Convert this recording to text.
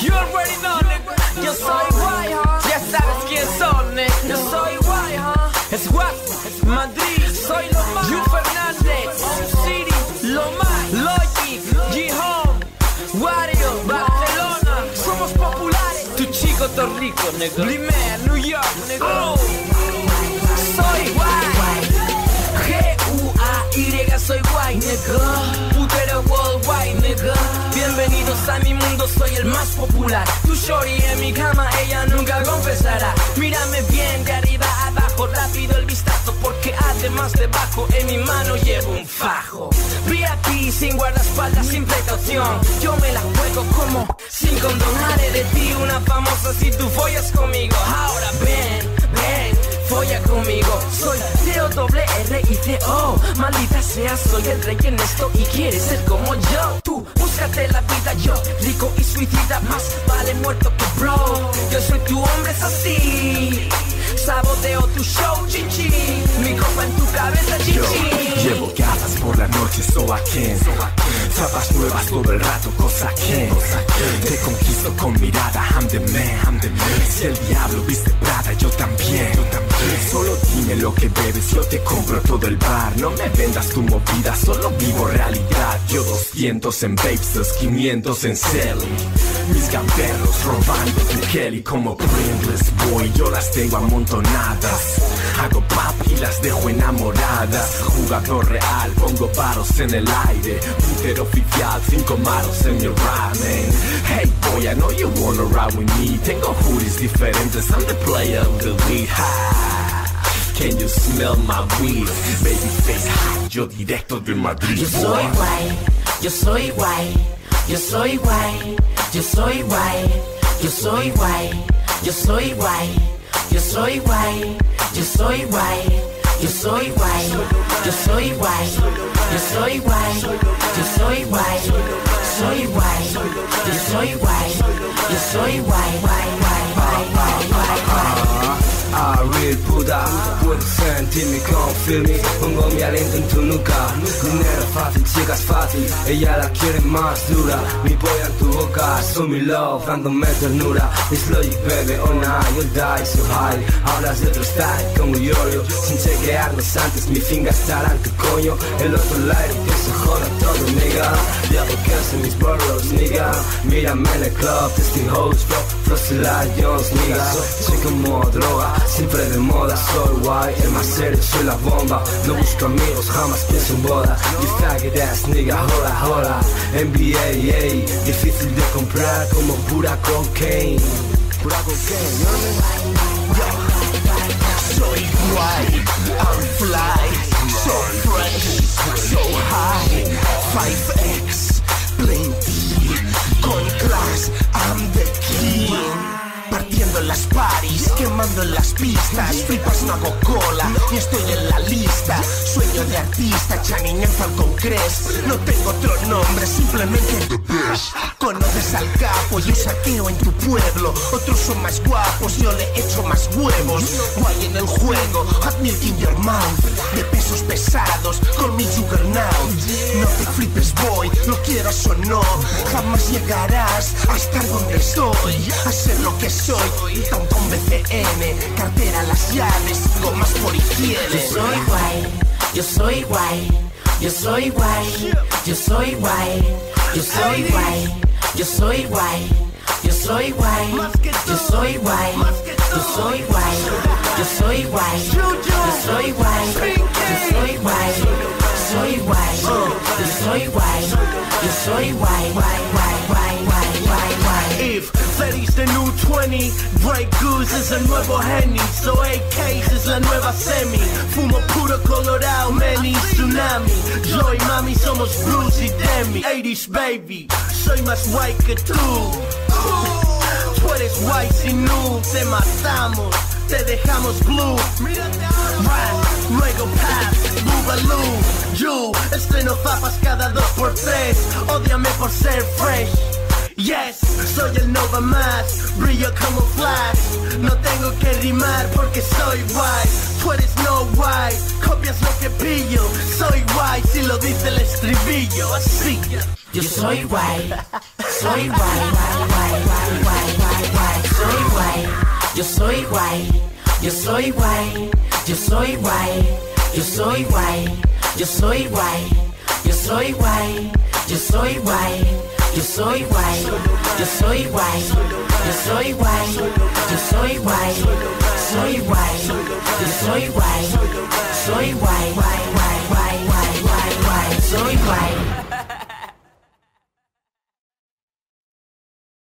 You already know, nigga. Yo soy guay, huh? Ya sabes quién son, nigga. Yo soy guay, huh? Es guap, Madrid, soy lo más. You Fernández, City, lo más. Logic, G-Home, Wario, Barcelona. Somos populares. Tu chico torrico, nigga. Limer, New York, nigga. Oh. Soy guay. G-U-A-Y, soy guay, nigga. A mi mundo, soy el más popular. Tu shorty en mi cama, ella nunca confesará. Mírame bien de arriba abajo, rápido el vistazo, porque además debajo en mi mano llevo un fajo. VIP sin guardaespaldas, sin precaución. Yo me la juego como sin condón. Haré de ti una famosa si tú follas conmigo. Ahora ven, ven folla conmigo. Soy Teo doble R y T O. Maldita sea, soy el rey en esto y quieres ser como yo. Tú, búscate la vida, yo, rico y suicida, más vale muerto que bro. Yo soy tu hombre, es así. Saboteo tu show, chichi. Mi copa en tu cabeza, chichi. Yo llevo gafas por la noche, so a quién. Zapas nuevas todo el rato, cosa que te conquisto con mirada. I'm the man, I'm. Si el diablo viste Prada, yo también. Yo también. Solo dime lo que bebes, yo te compro todo el bar. No me vendas tu movida, solo vivo realidad. Yo 200 en Babes, 500 en Selling. Mis gamberros robando tu Kelly como Pringles Boy. Yo las tengo amontonadas. Hago pap y las dejo enamoradas. Jugador real, pongo paros en el aire. Putero oficial, cinco maros en mi ramen. Hey boy, I know you wanna ride with me. Tengo hoodies diferentes, I'm the player of the week. Ha. Can you smell my weed? Baby face hot, yo directo de Madrid. Yo soy guay, yo soy guay, yo soy guay, yo soy guay, yo soy guay, yo soy guay, yo soy guay, yo soy guay, yo soy guay, yo soy guay, yo soy guay, yo soy guay, soy guay, yo soy guay, yo soy guay, guay, guay, guay, guay, guay, guay. Ah, ah, A real Buddha Puedes sentirme, confirme Pongo mi aliento en tu nuca. Dinero fácil, chicas fácil. Ella la quiere más dura. Mi polla en tu boca. Soy mi love, dándome ternura. It's logic, baby, all night You'll die so high. Hablas de otro style como yo, yo. Sin chequearnos antes Mi finga estará en tu coño. El otro lado que se joda todo, nigga. Ya porque hacen mis burros, nigga. Mírame en el club, testing hoes, bro. Frosty Lions, nigga. Soy como droga Siempre de moda, soy guay, el más serio, soy la bomba. No busco amigos, jamás pienso en boda. You faggot ass nigga, hola, hola. NBA, difícil de comprar como pura cocaine. Pura cocaine, mean? Soy guay, I'm fly, so fresh, so high, 5X, plenty, en las pistas Flipas no hago cola, ni estoy en la lista. Sueño de artista, Channing en Falcon Crest. No tengo otro nombre, simplemente The Best. Conoces al capo, yo saqueo en tu pueblo. Otros son más guapos, yo le echo más huevos. Guay en el juego, hot milk in your mouth De pesos pesados, con mi juggernaut. No te flipes boy, lo quieras o no Jamás llegarás a estar donde estoy. A ser lo que soy, tampón BCN Cartera las llaves, gomas por Yo higiene soy guay, yo soy guay, yo soy guay, yo soy guay, yo soy guay, yo soy guay, yo soy guay, yo soy guay, yo soy guay, yo soy guay, yo soy guay, yo soy guay, soy guay, yo soy guay, yo soy guay, guay, guay, guay, guay, guay, guay. If 30's the new 20, Grey Goose es el nuevo Henny, so AKs es la nueva semi. Fumo puro colorado, many tsunami. Yo y mami somos Bruce y Demi. 80's baby, soy más guay que tú. Tú eres guay sin nu, te matamos, te dejamos blue. Rap, luego pass, boogaloo. You, estreno papas cada dos por tres. Ódiame por ser fresh. Yes, soy el Nova más, brillo como flash. No tengo que rimar porque soy guay. Tú eres no guay, copias lo que pillo. Soy guay si lo dice el estribillo, así. yo soy guay, soy guay, guay, guay, guay, soy guay, yo soy guay, yo soy guay, yo soy guay, yo soy guay, yo soy guay, yo soy guay, yo soy guay, yo soy guay, yo soy guay, yo soy guay, yo soy guay, soy guay, yo soy guay, soy guay, guay, guay, guay, guay, guay, soy guay.